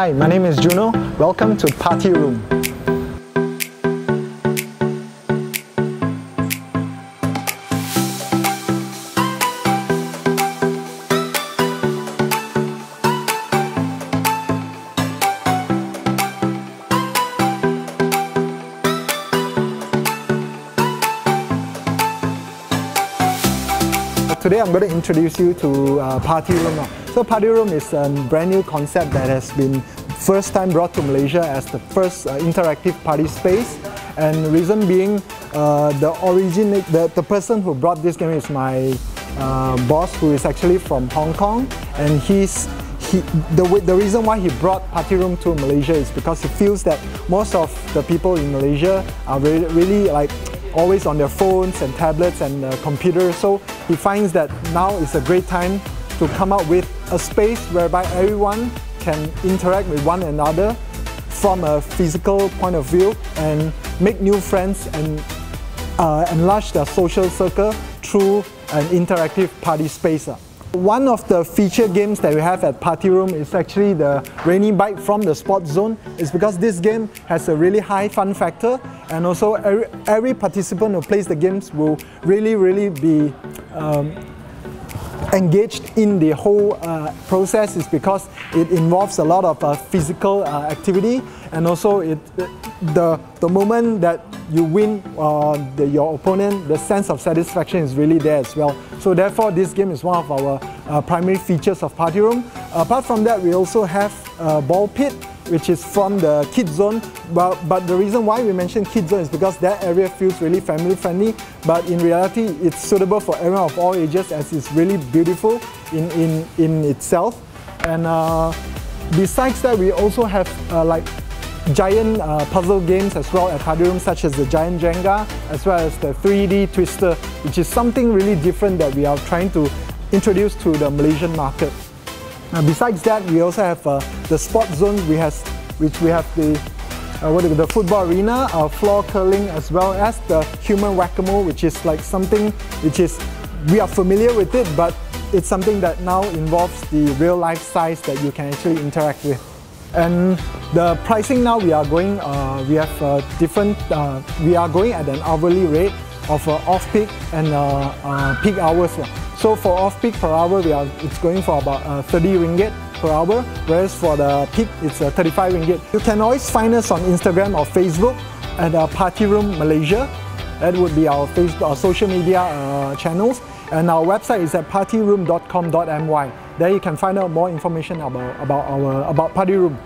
Hi, my name is Juno. Welcome to Party Room. Today I'm going to introduce you to uh, Party Room. So Party Room is a brand new concept that has been first time brought to Malaysia as the first uh, interactive party space. And the reason being, uh, the origin, the, the person who brought this game is my uh, boss who is actually from Hong Kong and he's he, the, the reason why he brought Party Room to Malaysia is because he feels that most of the people in Malaysia are really, really like always on their phones and tablets and uh, computers. So he finds that now is a great time to come up with a space whereby everyone can interact with one another from a physical point of view and make new friends and uh, enlarge their social circle through an interactive party space. One of the feature games that we have at Party Room is actually the Rainy Bike from the Sports Zone. It's because this game has a really high fun factor and also every, every participant who plays the games will really, really be um, engaged in the whole uh, process is because it involves a lot of uh, physical uh, activity and also it, the, the moment that you win uh, the, your opponent, the sense of satisfaction is really there as well. So therefore, this game is one of our uh, primary features of Party Room. Apart from that, we also have a ball pit, which is from the kid zone. But, but the reason why we mention kid zone is because that area feels really family friendly. But in reality, it's suitable for everyone of all ages as it's really beautiful in, in, in itself. And uh, besides that, we also have uh, like giant uh, puzzle games as well at Party Room such as the Giant Jenga as well as the 3D Twister which is something really different that we are trying to introduce to the Malaysian market. Uh, besides that we also have uh, the sport zone we have, which we have the uh, what the football arena, uh, floor curling as well as the human whack-a-mole which is like something which is we are familiar with it but it's something that now involves the real life size that you can actually interact with. And the pricing now we are going, uh, we have uh, different, uh, we are going at an hourly rate of uh, off-peak and uh, uh, peak hours. So for off-peak per hour, we are, it's going for about 30 ringgit per hour, whereas for the peak, it's uh, 35 ringgit. You can always find us on Instagram or Facebook at uh, Party Room Malaysia. That would be our Facebook, our social media uh, channels. And our website is at partyroom.com.my. There you can find out more information about, about, our, about Party Room.